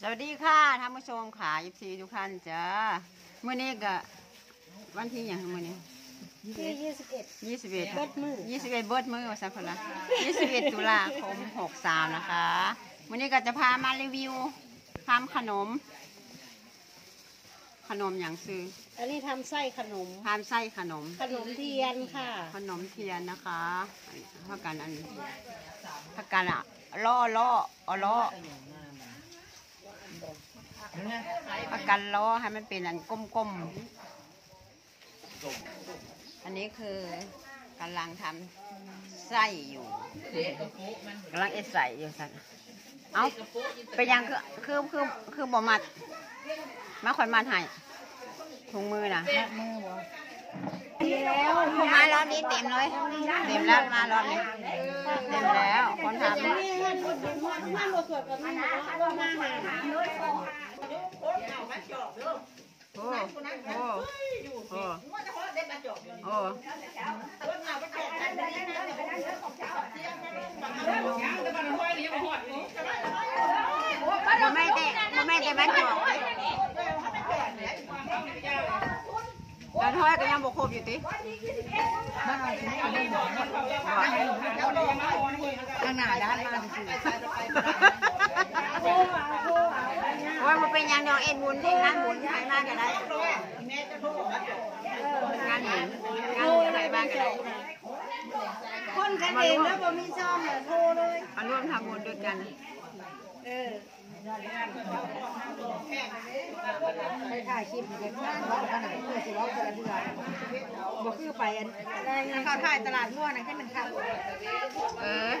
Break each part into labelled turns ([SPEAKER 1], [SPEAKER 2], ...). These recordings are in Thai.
[SPEAKER 1] สวัสดีค่ะท่านผู้ชมค่ะยิบซีทุกท่านจ้าเมื่อนี้ก็วันที่อย่างเมื่อนี้
[SPEAKER 2] ที่ยี่สิบเอ็ด
[SPEAKER 1] ยี่สิบเอ็ด
[SPEAKER 2] เบิดมื้อ
[SPEAKER 1] ยี่สิบเอ็ดเบิดมือว่าสักคนละยี่สิบเอ็ดตุลาคมหกสามนะคะวันนี้ก็จะพามารีวิวทำขนม ขนมอย่างซื้อ
[SPEAKER 2] อันนี้ทำไส้ขนม
[SPEAKER 1] ทำไส้ขนม
[SPEAKER 2] ขนมเทียนค่ะ
[SPEAKER 1] ขนมเทียนนะคะเท่ากันอันเท่ากันอะล่อล่อเอาล่อ ประกันล้อให้มันเป็นอันก้มๆ อันนี้คือกำลังทำไส้อยู่กำลังเอ็ดใส่อยู่สันเอาไปยังคือคือคือคือบ่มัด มาคอยมัดให้ถุงมือนะ
[SPEAKER 2] มือบ่
[SPEAKER 1] แล้วมารอบนี้เต็มเลย เต็มแล้วมารอบนี้ เต็มแล้ว คนทำ
[SPEAKER 2] นี่ท่านท่านบทสวดกับท่านลงมาหา
[SPEAKER 1] โอ้โอ้โอ้โอ้บ่ไม่แต่บ่ไม่แต่บ้านจอกแต่ทอยก็ยังบ่ครบอยู่ติข้างหน้าด้านมาสิ
[SPEAKER 2] โอ้เอาโอ้เอา
[SPEAKER 1] โอ้ยมันเป็นยังดอกเอ็นบุญเองงานบุญใครมาก็ได้งานบุญงานบุญใครมาก็ได้
[SPEAKER 2] คนกันเองแล้วบ่มีช่องเลยโทรเลย
[SPEAKER 1] มาร่วมทำบุญด้วยกัน
[SPEAKER 2] เออายคลิปเด็กบ้านเราขนาดเพื่อสิเราเกิดเดือนบ่คือไปอันเขาถ่ายตลาดมั่วนะแค่หนึ่งครั้ง
[SPEAKER 1] เออ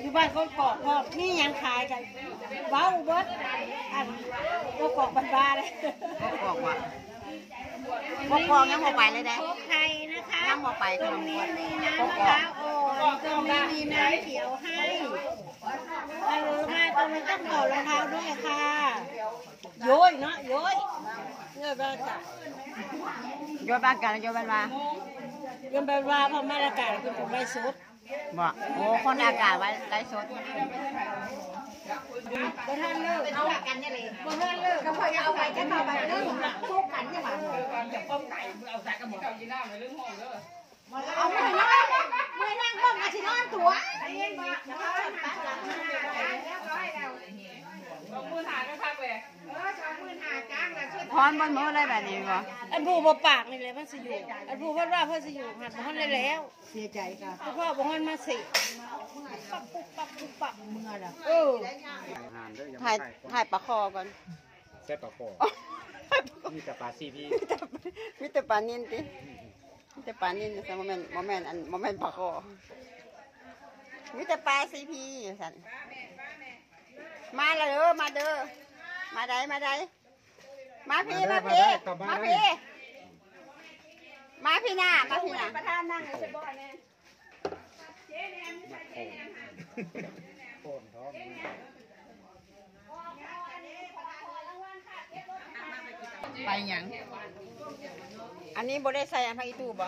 [SPEAKER 2] อยู่บ้านคนกอกพอกนี่ยังขายกันว้าวเบิดอันก็กอกบ้านๆเลย
[SPEAKER 1] ก็บอกว่าบอกบอกยังบอกไปเลยได้
[SPEAKER 2] โคไข่นะคะ
[SPEAKER 1] ยังบอกไป
[SPEAKER 2] ตรงนี้มีน้ำมะ
[SPEAKER 1] บ
[SPEAKER 2] พ
[SPEAKER 1] อก
[SPEAKER 2] ร้าวอ่อนตรงนี้มีน้ำเขียวให้ถ้ารู้มาตรงนี้ต้องถอดรองเท้าด้วยค่ะ โย้ยเนาะโย้ย เงยบ้านจ้ะ
[SPEAKER 1] โยนบ้านกันโยนบ้านมา
[SPEAKER 2] เงินแบบว่าพอมาละกาคือผมไม่สุด
[SPEAKER 1] บอกโอ้คนอากาศไว้ไร้สด
[SPEAKER 2] บ่ท่านเลิกเอากันนี่เลยบ่ท่านเลิกก็พอจะเอาไปจะเอาไปเลิกทุกกันจะมาเอาไปเลยเมื่อนั่งบ้องอาชินอนตัว
[SPEAKER 1] พร้อม บนมือเลยแบบนี้บ่
[SPEAKER 2] อันผู้บ่ปากนี่เลยมันสิอยู่ อันผู้เพิ่นว่าเพิ่นสิอยู่หัดบ่ฮอนได้แล้วเสียใจค่ะพ่อบ่ฮอนมาสิปักปุ๊บปักปุ๊บปักเมื่อล่ะเออ
[SPEAKER 1] ถ่ายถ่ายปลาคอก่อน
[SPEAKER 3] ใช่ปลาโคมีแต่ปลาซีพี
[SPEAKER 1] มีแต่ปลานิ่นติมีแต่ปลานิ่นแต่โมเมนโมเมนอันโมเมนปลาคอมีแต่ปลาซีพีสันมาเลยเด้อมาเด้อมาได้มาได้ มาพี่มาพี่มาพี่มาพี่หน้ามาพี่หน้า
[SPEAKER 2] ประธานนั่งใช่บ่แน่
[SPEAKER 3] โคนท้อง
[SPEAKER 1] ไปหยังอันนี้บ่ได้ใส่อันไฟตู้บ่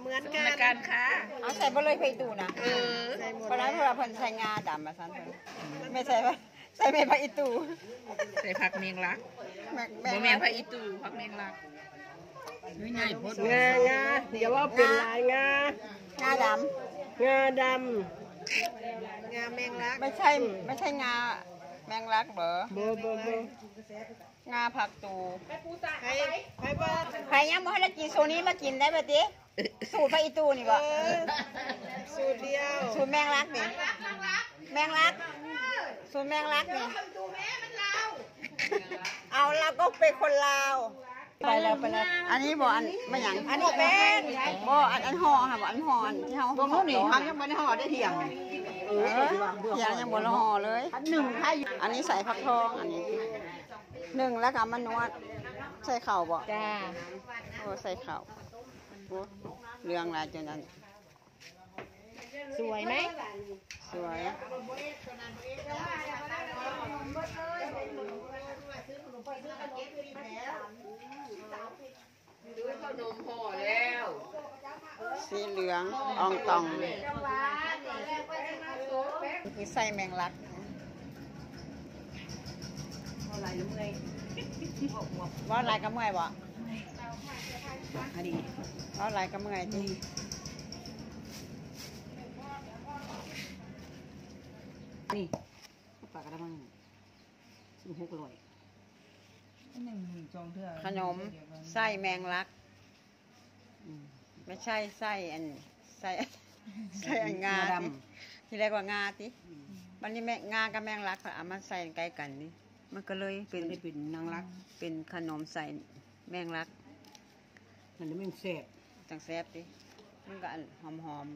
[SPEAKER 2] เหมือนกันค่ะ
[SPEAKER 1] เอาใส่บ่เลยไฟตู้นะเออเพราะนั้นเพราะว่าเพิ่นใส่งาดำมาซั่นเพิ่นไม่ใส่ว่า ใส่ไม่ไฟตู้
[SPEAKER 4] ใส่ผักเมียงลัก
[SPEAKER 1] แม่
[SPEAKER 4] บ่แม่นผักอีตูผักเมียงลักไม่ง่ายพด
[SPEAKER 2] งางาเดี๋ยวว่าเป็นลายงางา
[SPEAKER 1] ด
[SPEAKER 2] งาดำงาแมงลักำ
[SPEAKER 1] ไม่ใช่ไม่ใช่งาแมงลักเบอ
[SPEAKER 2] เบอร์เบอร์เบอร์
[SPEAKER 1] งาผักตู
[SPEAKER 2] ใครใครว่า
[SPEAKER 1] ใครยังบ่ให้ได้กินโซนี้มากินได้บ่ติสูตรไฟตูนี่บ่
[SPEAKER 2] สูตรเดียว
[SPEAKER 1] สูตรแมงลักนี่แมงลัก สูตรแมงลักนี่เอาเราก็เป็นคนลาว
[SPEAKER 2] ไปแล้วไปแล้ว
[SPEAKER 1] อันนี้บ่อันไม่หยัง
[SPEAKER 2] อันนี้เป็น
[SPEAKER 1] บ่อันอันห่อค่ะบ่อันห่ออันที่เฮาบ่ฮู้นี่ทำยังบ่ได้ห่อได้เที่ยงเออเที่ยงยังบ่ได้ห่อเลย อันหนึ่งให้อันนี้ใส่ผักทองอันนี้หนึ่งแล้วก็มานวดใส่ข้าวบ่
[SPEAKER 2] จ้า
[SPEAKER 1] โอ้ใส่ข้าวโอ้เรื่องอะไรจนนั้น
[SPEAKER 2] สวยไหม
[SPEAKER 1] สวยสีเหลืองอองตองคือใส่แมงลักว่าลายกระเมื่อยบ่
[SPEAKER 2] อดี
[SPEAKER 1] ว่าลายกระเมื่อยที่
[SPEAKER 2] นี่ปลากระมังสิบหกร้อย
[SPEAKER 1] ขนมไส้แมงลัก
[SPEAKER 2] อืม
[SPEAKER 1] ไม่ใช่ไส้อันไส้ไส้อันงา
[SPEAKER 2] ด
[SPEAKER 1] ที่ที่เรียกว่างาที่วันนี้แม่งากับแมงลักเขาเอามาใส่ใกล้กันนี่ มันก็เลยำเป็
[SPEAKER 2] เป็นนได้เป็นนางรัก
[SPEAKER 1] เป็นขนมใส่แมงลัก
[SPEAKER 2] มันจะไม่แซ่บ
[SPEAKER 1] จังแซ่บดิมันก็อันหอมหอม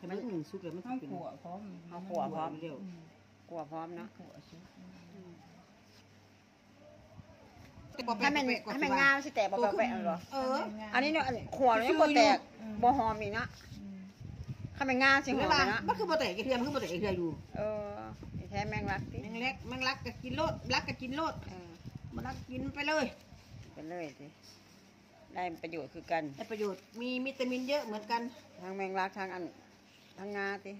[SPEAKER 2] แต่มันหนึ่งซุกแล้วมันต้องเป็น
[SPEAKER 1] ๆเอาขัวพร้อม
[SPEAKER 2] เดียว
[SPEAKER 1] ขัวพร้อมเนาะ
[SPEAKER 2] ให้
[SPEAKER 1] ให้มันให้มันงามสิแตกบ่แปะๆหรอ
[SPEAKER 2] เออ
[SPEAKER 1] อันนี้เนาะอันขัวเนี่ยบ่แตกบ่หอมอีกเนาะถ้ามันงามสิหอ
[SPEAKER 2] เว
[SPEAKER 1] ม
[SPEAKER 2] ลา
[SPEAKER 1] เลยเนาะ
[SPEAKER 2] มันคือบ่แตกกระเทียมมันคือบ่แตกกระเทียมอยู่
[SPEAKER 1] เออไอ้แท้แมงลักติ
[SPEAKER 2] แมงเล็กแมงรักก็กินโลดรักก็กินโลด
[SPEAKER 1] เออ
[SPEAKER 2] มันรักกินไปเลย
[SPEAKER 1] ไปเลยสิได้ประโยชน์คือกัน
[SPEAKER 2] ได้ประโยชน์มีวิตามินเยอะเหมือนกัน
[SPEAKER 1] ทั้งแมงลักทั้งอัน ทั้งงาติ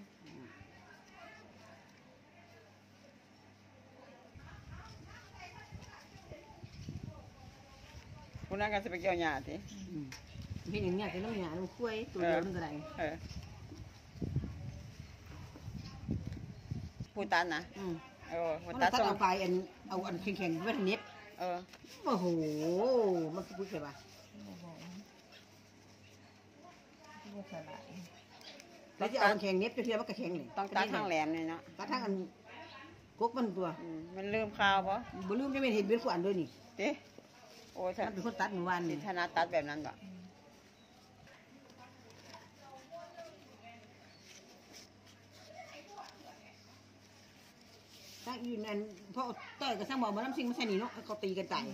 [SPEAKER 1] คุณนั่งกันสิไปเกี่ยวหญ้าติ
[SPEAKER 2] อืมเห็นอย่างเงี้ยจะต้องหาลูกกล้วยตัวเดียวนึงก็ได้
[SPEAKER 1] เออพูดตันนะ
[SPEAKER 2] อืม
[SPEAKER 1] เออพู
[SPEAKER 2] มั
[SPEAKER 1] ด
[SPEAKER 2] น
[SPEAKER 1] ตัน
[SPEAKER 2] ตัด
[SPEAKER 1] ส่ง
[SPEAKER 2] เอาไปอันเอาอันแข็งๆไว้ทีนี้
[SPEAKER 1] เออ
[SPEAKER 2] โอ้โหมันคือพูดใช่ปะ แล้วจะเอาอันแข็งเน็บจะเทียบว่ากระแข็งเลย
[SPEAKER 1] ต้องตัดทางแหลมเลยเนาะ
[SPEAKER 2] ตัดทางอันกกมันตัว
[SPEAKER 1] อืมมันลืมข้าวปะ
[SPEAKER 2] บ่ลืมจะไม่เห็นเป็นขวานด้วยนี่
[SPEAKER 1] ติโอ้ถ้า
[SPEAKER 2] มันเป็นคนตัดเมื่อวาน
[SPEAKER 1] สิ
[SPEAKER 2] นี่
[SPEAKER 1] ธนาตัดแบบนั้นปะ
[SPEAKER 2] ตั้งยืนอันเพราะเต้ยกับสร้างบอกมาน้ำซิงมาใส่นี่เนาะเขาตีกันตาย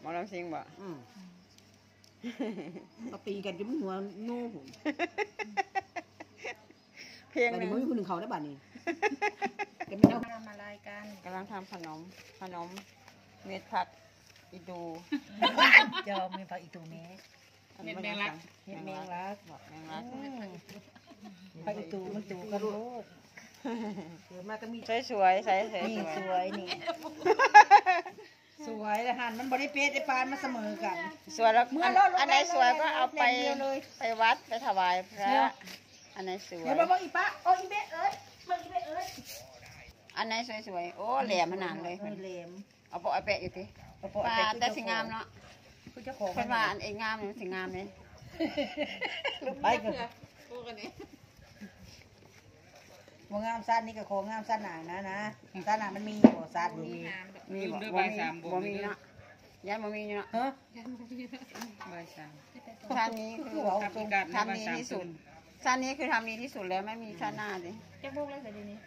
[SPEAKER 1] หมอลำซิงปะ
[SPEAKER 2] อืมเขาตีกันจนมันหัวโน่ผม
[SPEAKER 1] เพียง
[SPEAKER 2] บัด
[SPEAKER 1] หนึ่
[SPEAKER 2] นี้
[SPEAKER 1] ง
[SPEAKER 2] มันมีคนหนึ่งเขาได้บัดนี้ก็ไม่เอา
[SPEAKER 4] ทำอะไรกัน
[SPEAKER 1] กำลังทำขนมขนมเม็ดผักอีดู
[SPEAKER 2] จะมีผักอีตูเม
[SPEAKER 1] อันนี้แมงลัก
[SPEAKER 2] เห็ดแมงลัก
[SPEAKER 1] บอกแมงลัก
[SPEAKER 2] ผักอีตูมันตูกระโดดเกิดมาก็มี
[SPEAKER 1] สวยสวยๆใส่สวย
[SPEAKER 2] นี่
[SPEAKER 1] ส
[SPEAKER 2] ส
[SPEAKER 1] วย
[SPEAKER 2] วยนี่สวยแล้วหันมันบริเปตไอ้ปานมาเสมอกัน
[SPEAKER 1] สวยแล้ว
[SPEAKER 2] เมื่อ
[SPEAKER 1] อัน
[SPEAKER 2] รอดรถ
[SPEAKER 1] อันไหนสวยก็เอาไป
[SPEAKER 2] แรงเดียวเลย
[SPEAKER 1] ไปวัดไปถวายพ
[SPEAKER 2] เดี๋ยว
[SPEAKER 1] ระ อันไหนสวย
[SPEAKER 2] เดี๋ยวมาบอกอีป้าโอ้อีเบะเอ้ยมาอีเบะเอ้ย
[SPEAKER 1] อันไหนสวยสวยๆ โอ้แหลมขนาดเลย
[SPEAKER 2] เออเหลม
[SPEAKER 1] เอาโปะเอาแปะอยู่ที
[SPEAKER 2] ป
[SPEAKER 1] ปลาแต่สิงามเนาะ
[SPEAKER 2] คือเจ้าของ
[SPEAKER 1] เพิ่นว่าอันเองงามเนี่ยสิงามเลย
[SPEAKER 2] ไปกันบ่งามสั้นนี่ก็ของงามสั้นหนานะนะสั้นหนามันมีบ่สั้นมี
[SPEAKER 1] มีบ่บ่มีบ่มีเนาะยันบ่มีเนาะ
[SPEAKER 2] เฮ้อ
[SPEAKER 4] ใบสาม
[SPEAKER 1] ชาตินี้คือ
[SPEAKER 2] เอา
[SPEAKER 4] ทับ
[SPEAKER 2] ตร
[SPEAKER 4] อี
[SPEAKER 2] ง
[SPEAKER 4] กัด
[SPEAKER 1] ทำดีที่สุด ชาตินี้คือทำดีที่สุดแล้วไม่มีชาติหน้าดิ
[SPEAKER 4] จะพกเลยแต่ดีนี้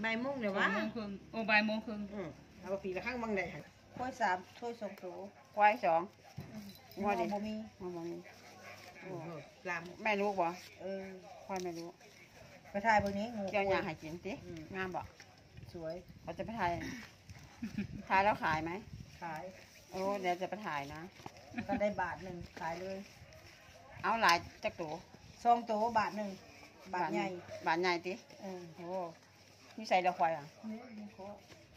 [SPEAKER 2] ใบมุ่งเดี๋ยว
[SPEAKER 4] บ่า
[SPEAKER 2] ว่าย
[SPEAKER 4] โมงครึ่งโอ้บ่ายโมงครึ่ง
[SPEAKER 2] อืมเอาไปปีละครั้งบางได้ค่ะถ้วยสามถ้วยสองตัว
[SPEAKER 1] ควายสองงวดดิ
[SPEAKER 2] บ่มี
[SPEAKER 1] งวดบ่มี
[SPEAKER 2] โอ้โหลาม
[SPEAKER 1] แม่ลูกบ่
[SPEAKER 2] เออ
[SPEAKER 1] ควายไม่รู้
[SPEAKER 2] ไปถ่ายเบอร์นี้งู
[SPEAKER 1] เจ้าอยากให้กินสิงามบ่
[SPEAKER 2] สวย
[SPEAKER 1] เขาจะไปถ่ายถ่ายแล้วขายไหม
[SPEAKER 2] ขาย
[SPEAKER 1] โอ้เดี๋ยวจะไปถ่ายนะ
[SPEAKER 2] ก็ได้บาทหนึ่งขายเลย
[SPEAKER 1] เอาหลายจักตัว
[SPEAKER 2] ซองตัวบาทหนึ่งบาทใหญ่
[SPEAKER 1] บาทใหญ่ติ
[SPEAKER 2] เออ
[SPEAKER 1] โอ้นี่ใส่ละควายอะ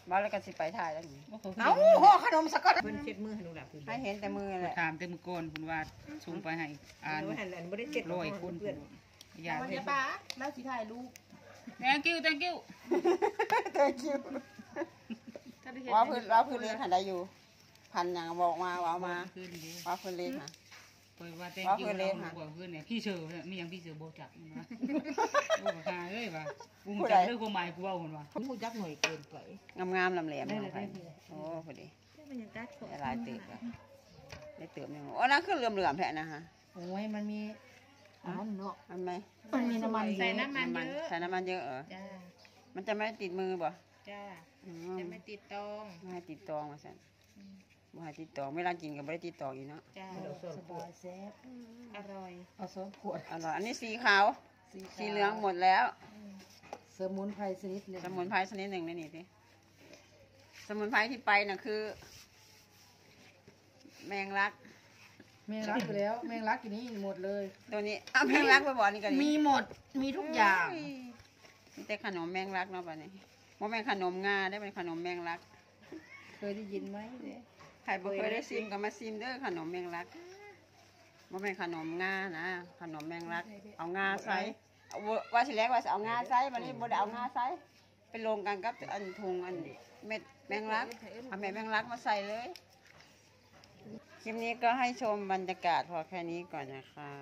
[SPEAKER 1] บ้าแล้วก็สิไปถ่ายแล้วนี่
[SPEAKER 2] เอาห่อขนมสักก้อนเพิ่นเช็ดมือให้หนูหลับเพิ่น
[SPEAKER 1] ให้เห็นแต่มือแหละ
[SPEAKER 4] ถามเต็มก้นคุณว่าส่งไปให้อ่าน
[SPEAKER 2] เพิ่นหันอันบ่ได้เช็ด
[SPEAKER 4] ร้อยคน
[SPEAKER 2] เพื่อน
[SPEAKER 4] อย่า
[SPEAKER 2] วัน
[SPEAKER 4] เนี้
[SPEAKER 2] ป้าแล้วสิถ่ายรูป
[SPEAKER 4] thank you thank you
[SPEAKER 1] เธอคิวว่าพื้นว่าพื้นเลี้ยงหันได้อยู่ พันอย่างบอกมาว่ามา
[SPEAKER 4] ขึ้นดี
[SPEAKER 1] ว่าพื้นเลี้ยงค่ะ
[SPEAKER 4] ปล่อยว่า thank
[SPEAKER 1] ว่า
[SPEAKER 4] you
[SPEAKER 1] เพื่อนเล่นค่ะ
[SPEAKER 4] บอกเพื่อนเนี่ยพี่เชอร์เนี่ยมีหยังพี่เชอร์บ่จักนะโอ้บ่คาเอ้ยว่ากูจักเรื่องความหมายกูเว้าหั่นว่า
[SPEAKER 2] ผมจักหน่อยเกินไป
[SPEAKER 1] งามงามๆลำแหลม
[SPEAKER 2] ได้
[SPEAKER 1] ๆ
[SPEAKER 2] เล
[SPEAKER 1] ล
[SPEAKER 2] ย
[SPEAKER 1] งไป
[SPEAKER 2] ได้เลย
[SPEAKER 1] โอ้พอดี
[SPEAKER 2] บรรยากาศ
[SPEAKER 1] ได้หลายเติบแล้วได้เติบหนึงโอ้นั่นคือเหลื่อมๆแท้นะฮะ
[SPEAKER 2] โอ้ยมันมีอันเนาะ
[SPEAKER 1] มันไหม
[SPEAKER 2] มันมีน้ำมัน
[SPEAKER 4] ใส่น้ำมัน
[SPEAKER 1] มัน
[SPEAKER 4] เยอะ
[SPEAKER 1] ใส่น้ำมันเยอะเหรอ
[SPEAKER 4] จ้า
[SPEAKER 1] มันจะไม่ติดมือบ่
[SPEAKER 4] จ้า
[SPEAKER 1] อืม
[SPEAKER 4] จะไม่ติดตอง
[SPEAKER 1] ไม่ให้ติดตองมาสั่น บ่ให้ติดตองเวลากินก็บ่ได้ติดตองอีกเนาะ
[SPEAKER 4] จ้า
[SPEAKER 2] สบายแซ่บ
[SPEAKER 4] อร่อย
[SPEAKER 2] เอาสองขวด
[SPEAKER 1] อร่อยอันนี้สีขาวสีเหลืองหมดแล้ว
[SPEAKER 2] สมุนไพรชนิดหนึง
[SPEAKER 1] สมุนไพรชนิดหนึ่งนี่นี่สิสมุนไพรที่ไปน่ะคือ แมงลัก
[SPEAKER 2] แมงลักอยู่แล้ว แมงลักอยู่นี่หมดเลย
[SPEAKER 1] ตัวนี้อ้าวแมงลักไปบอกนี่กัน
[SPEAKER 2] มีหมดมีทุกอย่าง
[SPEAKER 1] มีแต่ขนมแมงลักเนาะป่ะนี่ว่าแมงขนมงาได้เป็นขนมแมงลัก
[SPEAKER 2] เคยได้ยินไหมเนี่ย
[SPEAKER 1] ใครบ่เคยได้ซิมก็มาซิมเด้อขนมแมงลักบ่แม่นขนมงานะขนมแมงลัก เอางาใส่เอาว่าว่าสิแรกว่าสิเอางาใส่บัดนี้บ่ได้เอางาใส่ไปลงกันกับอันถุงอันเม็ดแมงลักเอาเม็ดแมงลักมาใส่เลยคลิปนี้ก็ให้ชมบรรยากาศพอแค่นี้ก่อนนะคะ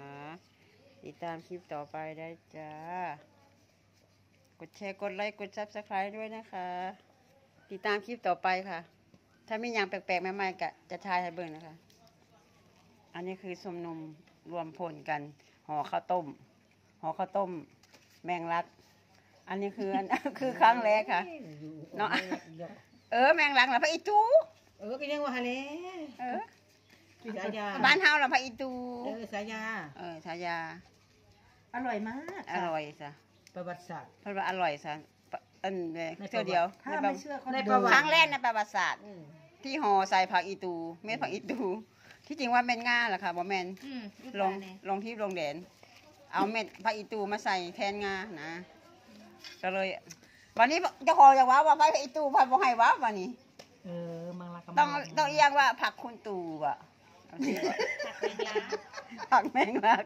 [SPEAKER 1] ติดตามคลิปต่อไปได้จ้า กดแชร์ กดไลค์ กด subscribe ด้วยนะคะ ติดตามคลิปต่อไปค่ะ ถ้ามีอย่างแปลกๆใหม่ๆก็จะทายให้เบิ่งนะคะ อันนี้คือสมนมรวมผลกันห่อข้าวต้มห่อข้าวต้ม แมงลัก อันนี้คืออัน คือครั้งแรกค่ะ เนาะ เออ แมงลักแล้วพระอีตู
[SPEAKER 2] เออก็ยังว่าฮะเลย
[SPEAKER 1] เออ
[SPEAKER 2] สายา
[SPEAKER 1] บ้านเฮาแล้วพระอีตู
[SPEAKER 2] เออสายา
[SPEAKER 1] เออชายา
[SPEAKER 2] อร่อยมาก
[SPEAKER 1] อร่อยซะ
[SPEAKER 2] ประวัติศาสตร์
[SPEAKER 1] เพราะว่าอร่อยซะปะอันเดียว
[SPEAKER 2] ในประวัติ
[SPEAKER 1] เท่าเดียว
[SPEAKER 2] ถ้า
[SPEAKER 1] ในป
[SPEAKER 2] ไม่
[SPEAKER 1] ระ
[SPEAKER 2] เชื่อเขา
[SPEAKER 1] ใน
[SPEAKER 2] ดู
[SPEAKER 1] ประวัติครั้งแรกในประวัติศาสตร์
[SPEAKER 2] อืม
[SPEAKER 1] ที่ห่อใส่ผักอีตู เม็ดผักอีตู ที่จริงว่าแม่นง่าแหละค่ะบ่แม่น
[SPEAKER 2] อืม
[SPEAKER 1] ลงลงที่โรงแดน เอาเม็ดผักอีตูมาใส่แทนงานะก็เลย วันนี้เจะขออยากว่าว่าผักอีตูผัดบ่ให้ว่าวันนี้
[SPEAKER 2] เออมังลักกับ
[SPEAKER 1] ต้อง
[SPEAKER 2] มัลัก
[SPEAKER 1] ต้องเรียกว่าผักคุณตูอะเอาสิผักแมงลัก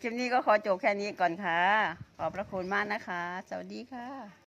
[SPEAKER 1] คลิปนี้ก็ขอจบแค่นี้ก่อนค่ะ ขอบพระคุณมากนะคะ สวัสดีค่ะ